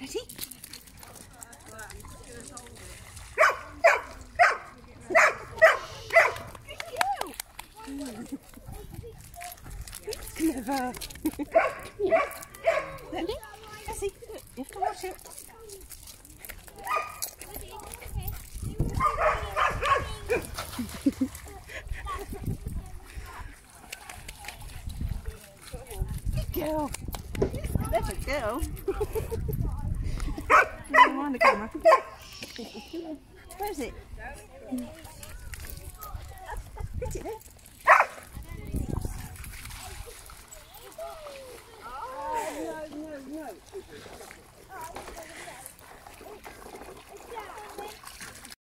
Ready? Clever. Ready? Girl. Clever girl. oh, mind the camera. Where is it? Is it